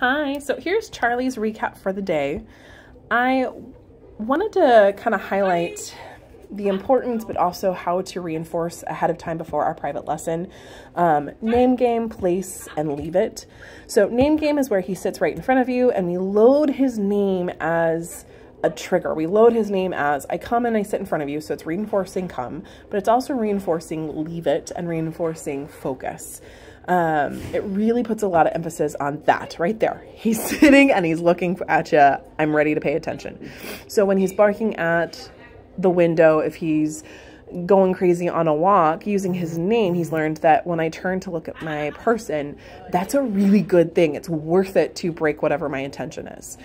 Hi, so here's Charlie's recap for the day. I wanted to kind of highlight the importance, but also how to reinforce ahead of time before our private lesson. Um, name game, place, and leave it. So name game is where he sits right in front of you and we load his name as a trigger. We load his name as I come and I sit in front of you, so it's reinforcing come, but it's also reinforcing leave it and reinforcing focus um, it really puts a lot of emphasis on that right there. He's sitting and he's looking at you. I'm ready to pay attention. So when he's barking at the window, if he's going crazy on a walk using his name, he's learned that when I turn to look at my person, that's a really good thing. It's worth it to break whatever my intention is.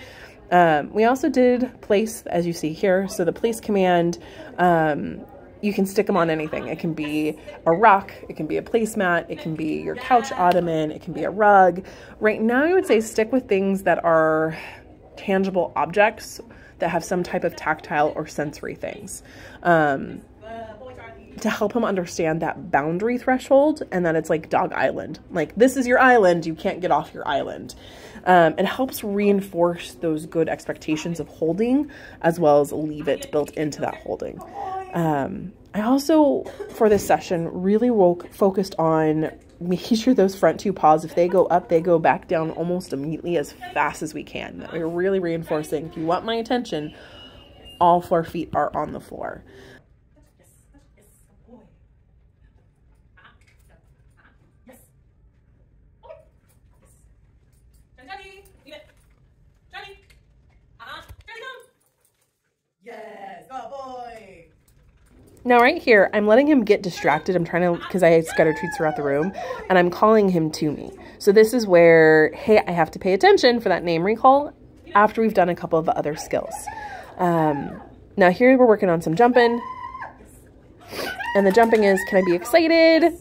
Um, we also did place, as you see here. So the place command um, you can stick them on anything. It can be a rock, it can be a placemat, it can be your couch ottoman, it can be a rug. Right now, I would say stick with things that are tangible objects that have some type of tactile or sensory things. Um, to help him understand that boundary threshold and that it's like dog island like this is your island you can't get off your island um, it helps reinforce those good expectations of holding as well as leave it built into that holding um, I also, for this session, really woke, focused on making sure those front two paws, if they go up, they go back down almost immediately as fast as we can. We're really reinforcing, if you want my attention, all four feet are on the floor. Now right here, I'm letting him get distracted. I'm trying to, because I scatter treats throughout the room, and I'm calling him to me. So this is where, hey, I have to pay attention for that name recall after we've done a couple of other skills. Um, now here we're working on some jumping. And the jumping is, can I be excited?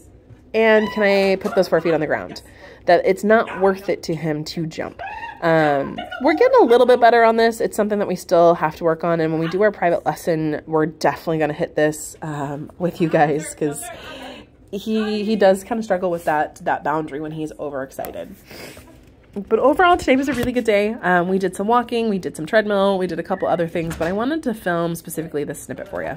And can I put those four feet on the ground? That it's not worth it to him to jump. Um, we're getting a little bit better on this. It's something that we still have to work on. And when we do our private lesson, we're definitely going to hit this um, with you guys because he he does kind of struggle with that that boundary when he's overexcited. But overall, today was a really good day. Um, we did some walking, we did some treadmill, we did a couple other things, but I wanted to film specifically this snippet for you.